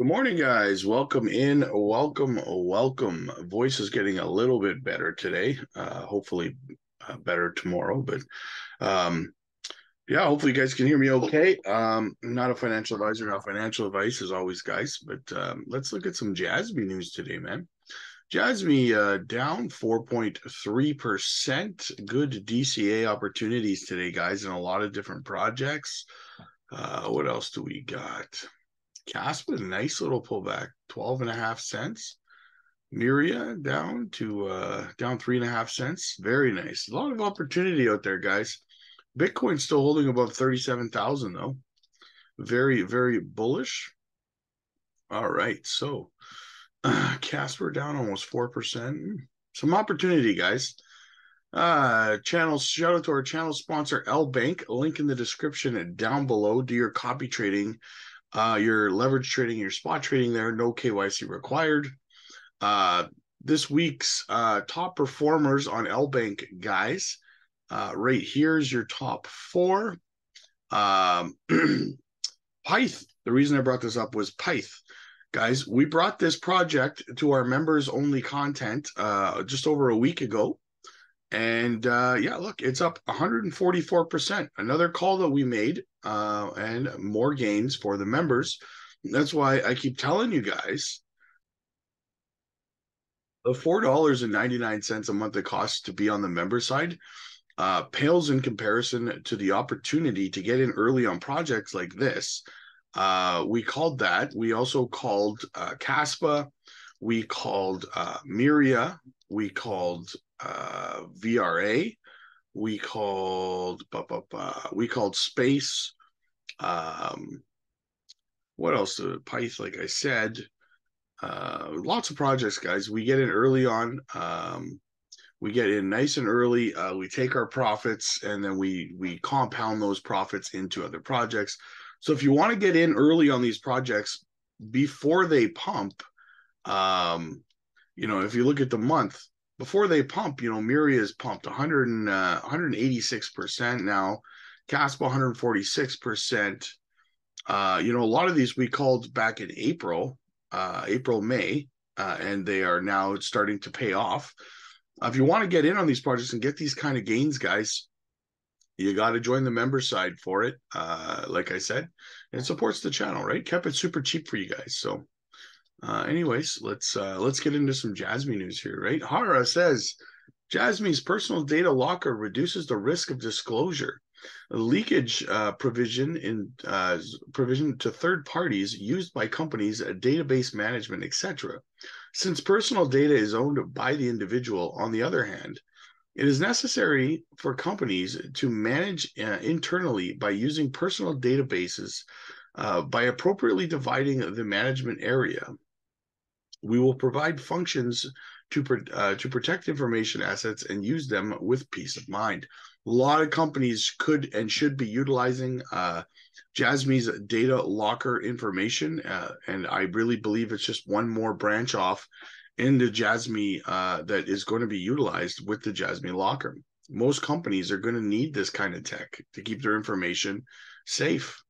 Good morning, guys. Welcome in. Welcome, welcome. Voice is getting a little bit better today. Uh, hopefully, uh, better tomorrow. But um, yeah, hopefully, you guys can hear me okay. Um, I'm not a financial advisor, not financial advice as always, guys. But um, let's look at some Jasmy news today, man. Jasmy uh, down 4.3%. Good DCA opportunities today, guys, in a lot of different projects. Uh, what else do we got? Kaspa, nice little pullback, 12 and a half cents. Myria down to uh down three and a half cents. Very nice. A lot of opportunity out there, guys. Bitcoin still holding above 37,000 though. Very, very bullish. All right. So uh, Casper down almost 4%. Some opportunity, guys. Uh channel shout out to our channel sponsor LBank. Link in the description down below. Do your copy trading uh, your leverage trading, your spot trading there, no KYC required. Uh, this week's uh, top performers on LBank, guys. Uh, right here's your top four. Um, Pyth. The reason I brought this up was Pyth. Guys, we brought this project to our members only content uh, just over a week ago. And uh, yeah, look, it's up 144%. Another call that we made uh, and more gains for the members. That's why I keep telling you guys the $4.99 a month it costs to be on the member side uh, pales in comparison to the opportunity to get in early on projects like this. Uh, we called that. We also called uh, Kaspa. We called uh, Myria. We called uh, VRA. We called we called space. Um, what else? Uh, Pyth, like I said, uh, lots of projects, guys. We get in early on. Um, we get in nice and early. Uh, we take our profits and then we we compound those profits into other projects. So if you want to get in early on these projects before they pump, um, you know, if you look at the month, before they pump, you know, Myria is pumped 100 and, uh, 186% now, Kaspa 146%. Uh, you know, a lot of these we called back in April, uh, April, May, uh, and they are now starting to pay off. Uh, if you want to get in on these projects and get these kind of gains, guys, you got to join the member side for it. Uh, like I said, it supports the channel, right? Kept it super cheap for you guys. So uh, anyways, let's uh, let's get into some Jasmy news here, right? Hara says Jasmy's personal data locker reduces the risk of disclosure. A leakage uh, provision in uh, provision to third parties used by companies, uh, database management, etc. Since personal data is owned by the individual, on the other hand, it is necessary for companies to manage uh, internally by using personal databases uh, by appropriately dividing the management area we will provide functions to uh, to protect information assets and use them with peace of mind. A lot of companies could and should be utilizing uh, Jasmy's data locker information, uh, and I really believe it's just one more branch off into Jasmy uh, that is going to be utilized with the Jasmy locker. Most companies are going to need this kind of tech to keep their information safe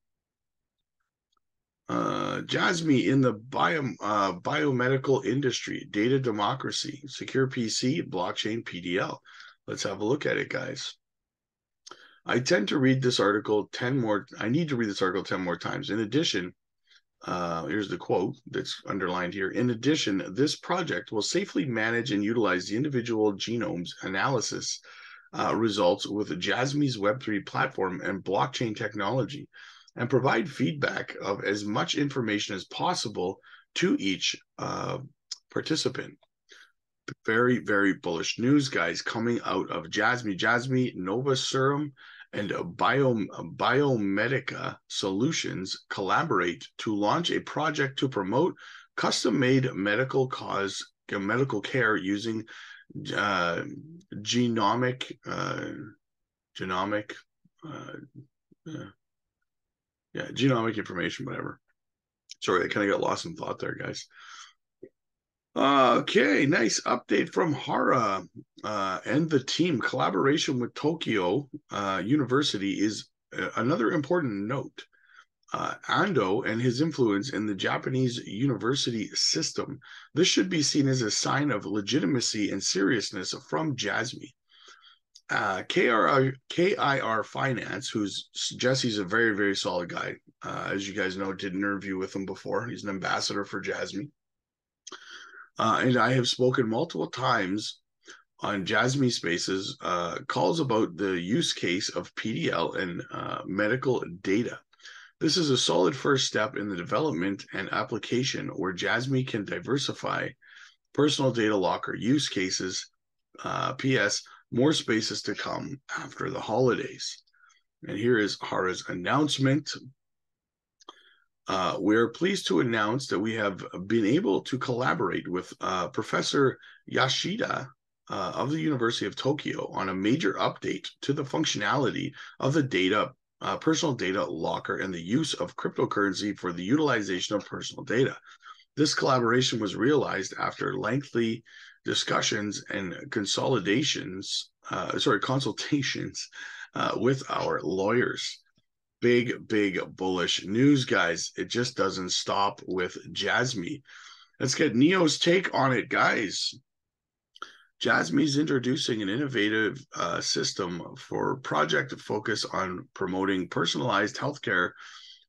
uh, Jasmy in the bio, uh, biomedical industry, data democracy, secure PC, blockchain, PDL. Let's have a look at it, guys. I tend to read this article 10 more. I need to read this article 10 more times. In addition, uh, here's the quote that's underlined here. In addition, this project will safely manage and utilize the individual genomes analysis uh, results with Jasmy's Web3 platform and blockchain technology and provide feedback of as much information as possible to each uh, participant. Very, very bullish news, guys, coming out of Jasmy. Jasmy, Nova Serum, and Bio, Biomedica Solutions collaborate to launch a project to promote custom-made medical cause medical care using uh, genomic uh, genomic uh, yeah, genomic information, whatever. Sorry, I kind of got lost in thought there, guys. Okay, nice update from Hara uh, and the team. Collaboration with Tokyo uh, University is uh, another important note. uh, Ando and his influence in the Japanese university system. This should be seen as a sign of legitimacy and seriousness from Jasmy. Uh, KR, KIR Finance, who's Jesse's a very, very solid guy. Uh, as you guys know, did an interview with him before. He's an ambassador for Jasmy. Uh, and I have spoken multiple times on Jasmy Spaces, uh, calls about the use case of PDL and uh, medical data. This is a solid first step in the development and application where Jasmy can diversify personal data locker use cases. Uh, P.S. More spaces to come after the holidays. And here is Hara's announcement. Uh, we are pleased to announce that we have been able to collaborate with uh, Professor Yashida uh, of the University of Tokyo on a major update to the functionality of the data uh, personal data locker and the use of cryptocurrency for the utilization of personal data. This collaboration was realized after lengthy discussions and consolidations, uh, sorry, consultations uh, with our lawyers. Big, big bullish news, guys. It just doesn't stop with Jasmy. Let's get Neo's take on it, guys. Jasmy is introducing an innovative uh, system for project focus on promoting personalized healthcare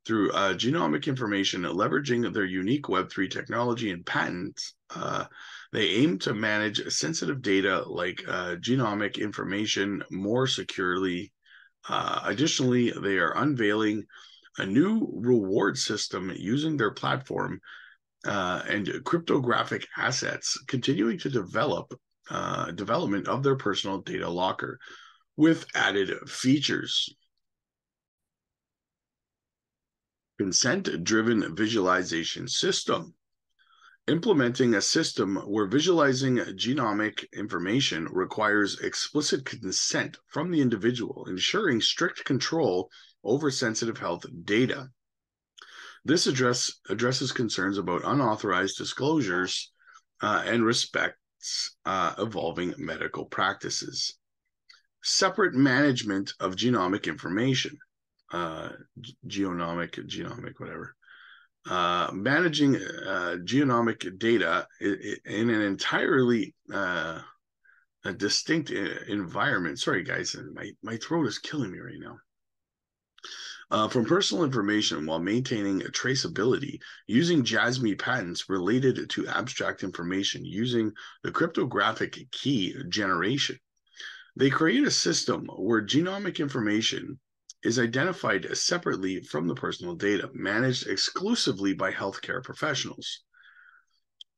through uh, genomic information, leveraging their unique Web3 technology and patents. Uh, they aim to manage sensitive data like uh, genomic information more securely. Uh, additionally, they are unveiling a new reward system using their platform uh, and cryptographic assets, continuing to develop uh, development of their personal data locker with added features. Consent driven visualization system. Implementing a system where visualizing genomic information requires explicit consent from the individual, ensuring strict control over sensitive health data. This address addresses concerns about unauthorized disclosures uh, and respects uh, evolving medical practices. Separate management of genomic information, uh, genomic, genomic, whatever. Uh, managing uh, genomic data in an entirely uh, distinct uh, environment. Sorry, guys, my, my throat is killing me right now uh, from personal information while maintaining a traceability using Jasmy patents related to abstract information using the cryptographic key generation. They create a system where genomic information is identified separately from the personal data, managed exclusively by healthcare professionals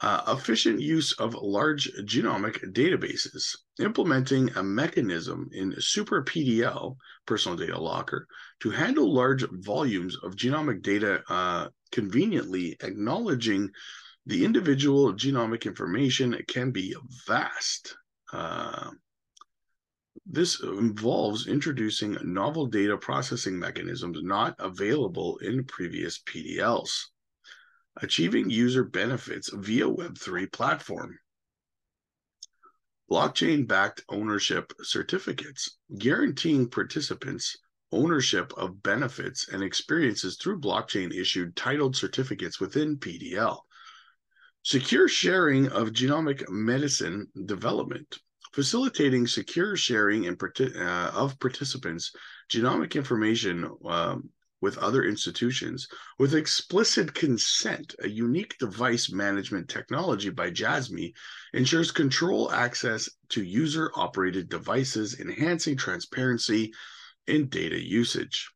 uh, efficient use of large genomic databases, implementing a mechanism in Super PDL, personal data locker, to handle large volumes of genomic data uh, conveniently, acknowledging the individual genomic information can be vast. Uh, this involves introducing novel data processing mechanisms not available in previous PDLs achieving user benefits via Web3 platform. Blockchain backed ownership certificates, guaranteeing participants ownership of benefits and experiences through blockchain issued titled certificates within PDL. Secure sharing of genomic medicine development, facilitating secure sharing and, uh, of participants' genomic information um, with other institutions with explicit consent. A unique device management technology by Jasmy ensures control access to user operated devices, enhancing transparency in data usage.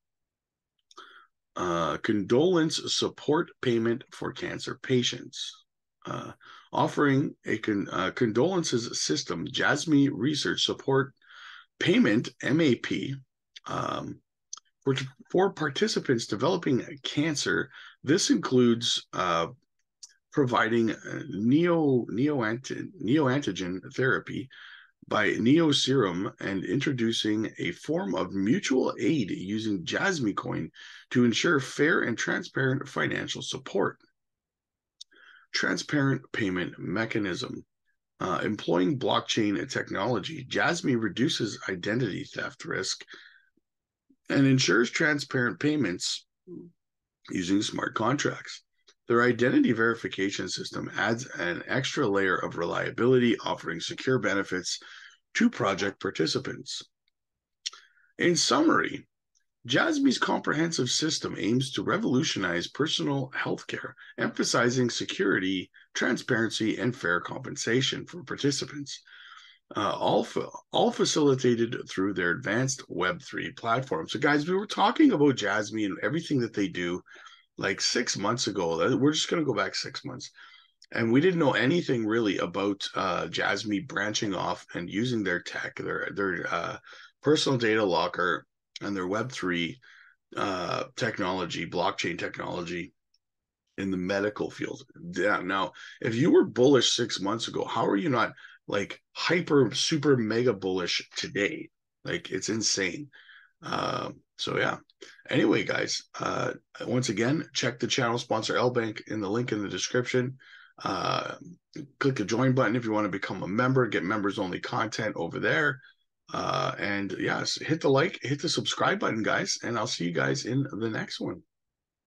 Uh, condolence support payment for cancer patients. Uh, offering a con- uh, condolences system, Jasmy Research Support Payment, MAP, um, for, for participants developing cancer, this includes uh, providing neo, neoant- neoantigen therapy by Neoserum and introducing a form of mutual aid using Jasmy Coin to ensure fair and transparent financial support. Transparent payment mechanism. Uh, employing blockchain technology, Jasmy reduces identity theft risk and ensures transparent payments using smart contracts. Their identity verification system adds an extra layer of reliability, offering secure benefits to project participants. In summary, Jasmy's comprehensive system aims to revolutionize personal healthcare, emphasizing security, transparency, and fair compensation for participants. Uh, all, fa- all facilitated through their advanced Web3 platform. So, guys, we were talking about Jasmy and everything that they do like six months ago. We're just going to go back six months. And we didn't know anything really about uh, Jasmy branching off and using their tech, their their uh, personal data locker, and their Web3 uh, technology, blockchain technology in the medical field. Yeah. Now, if you were bullish six months ago, how are you not like hyper, super, mega bullish today? Like it's insane. Uh, so yeah. Anyway, guys, uh, once again, check the channel sponsor LBank in the link in the description. Uh, click the join button if you want to become a member, get members only content over there. Uh, and yes, hit the like, hit the subscribe button, guys, and I'll see you guys in the next one.